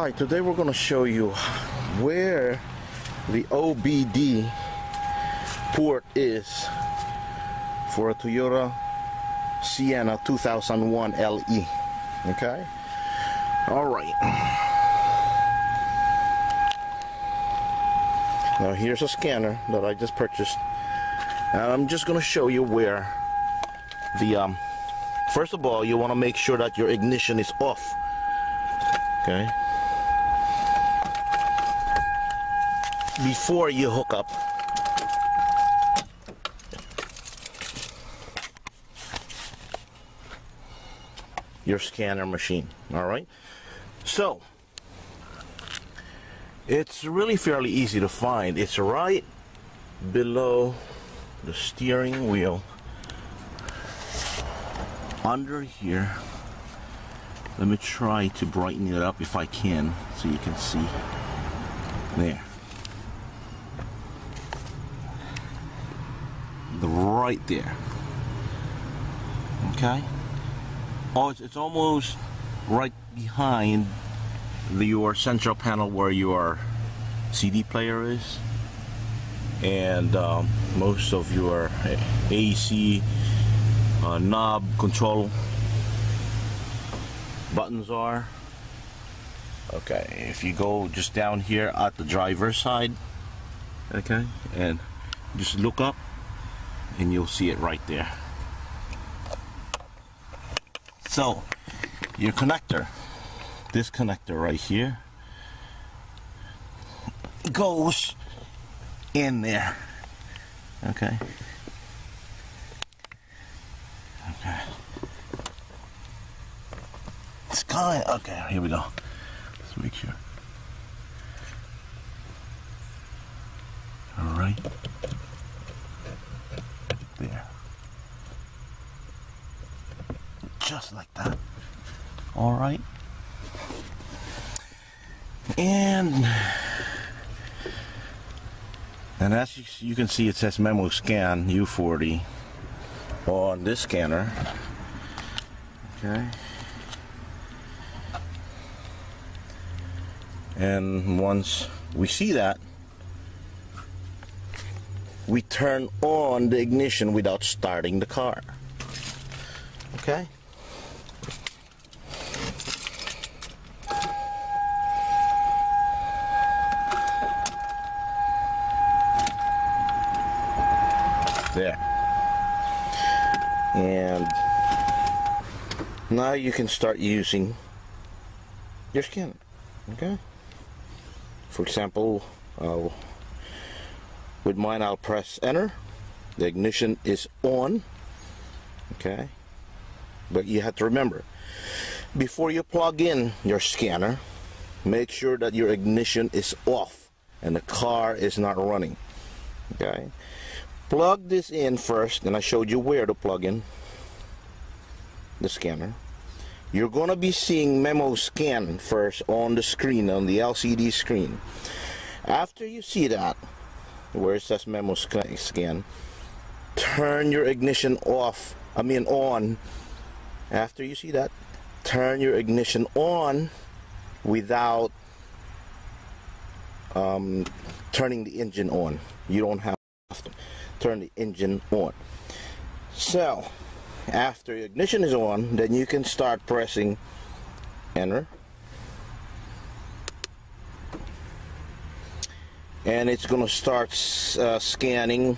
Hi, today we're going to show you where the OBD port is for a Toyota Sienna 2001 LE. Okay? All right. Now here's a scanner that I just purchased. And I'm just going to show you where the um first of all, you want to make sure that your ignition is off. Okay? Before you hook up. your scanner machine all right? So it's really fairly easy to find. It's right below the steering wheel. Under here let me try to brighten it up if I can so you can see. There the right there. Okay? Oh, it's, it's almost right behind the, your central panel where your CD player is. And um, most of your AC uh, knob control buttons are. Okay, if you go just down here at the driver's side, okay, and just look up, and you'll see it right there. So, your connector, this connector right here, goes in there. Okay. Okay. It's kind of, okay, here we go. Let's make sure. All right Just like that. All right. And and as you, you can see, it says Memo Scan U40 on this scanner. Okay. And once we see that, we turn on the ignition without starting the car. Okay? There. And now you can start using your scanner. Okay? For example, uh, with mine, I'll press enter. The ignition is on. Okay. But you have to remember, before you plug in your scanner, make sure that your ignition is off and the car is not running. Okay. Plug this in first, and I showed you where to plug in the scanner. You're going to be seeing memo scan first on the screen, on the LCD screen. After you see that, where it says memo scan turn your ignition off I mean on after you see that turn your ignition on without um, turning the engine on you don't have to turn the engine on. So after ignition is on then you can start pressing enter. And it's going to start uh, scanning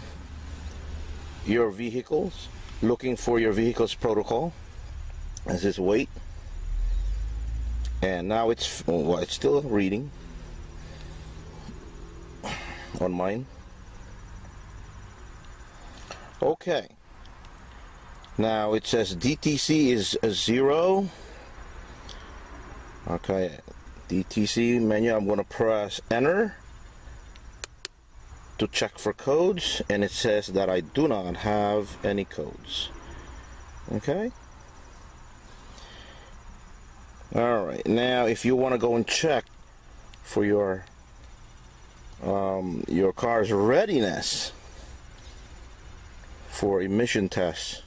your vehicles looking for your vehicle's protocol. As its wait. and now it's well, it's still reading on mine okay. Now it says DTC is a zero. Okay. DTC menu I'm to press enter to check for codes and it says that I do not have any codes. Okay. Alright now if you want to go and check for your um, your car's readiness for emission tests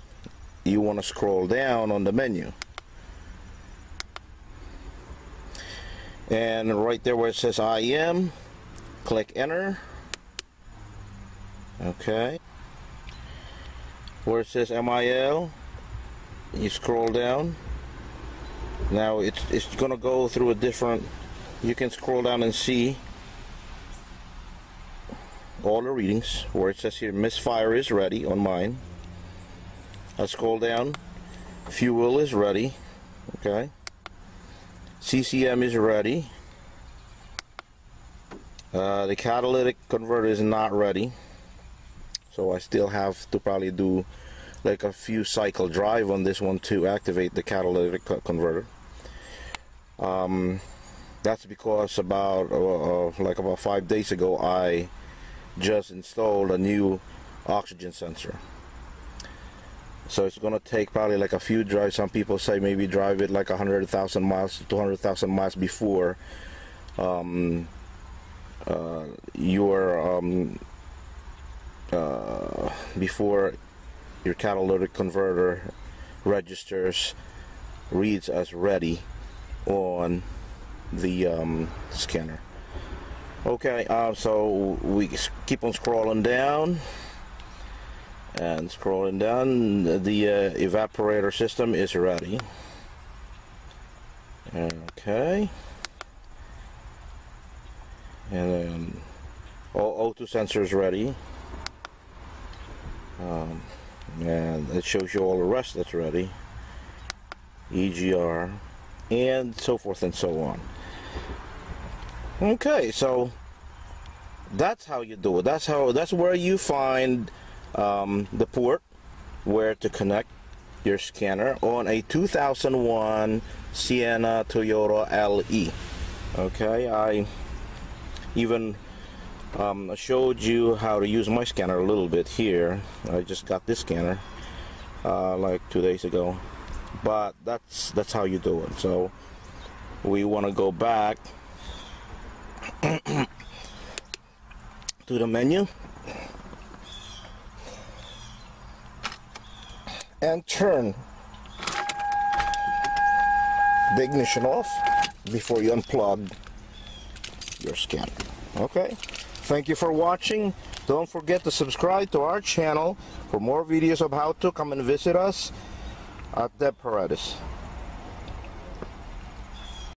you want to scroll down on the menu. And right there where it says I/M click enter. Okay. Where it says MIL you scroll down. Now it's, it's gonna go through a different you can scroll down and see all the readings where it says here misfire is ready on mine. I scroll down. Fuel is ready okay. CCM is ready. Uh, the catalytic converter is not ready so I still have to probably do like a few cycle drive on this one to activate the catalytic converter. Um, that's because about uh, uh, like about five days ago I just installed a new oxygen sensor. So it's gonna take probably like a few drives. Some people say maybe drive it like 100,000 miles 200,000 miles before um, uh, your um, uh, before your catalytic converter registers reads as ready on the um, scanner okay uh, so we keep on scrolling down. And scrolling down the uh, evaporator system is ready. Okay. And then all O2 sensors ready. Um, and it shows you all the rest that's ready. EGR and so forth and so on okay so that's how you do it. That's how that's where you find um, the port where to connect your scanner on a 2001 Sienna Toyota LE okay I even um, showed you how to use my scanner a little bit here. I just got this scanner uh, like two days ago. But that's that's how you do it. So we want to go back to the menu. And turn the ignition off before you unplug your scanner okay? Thank you for watching. Don't forget to subscribe to our channel for more videos of how to come and visit us at Deb Paredes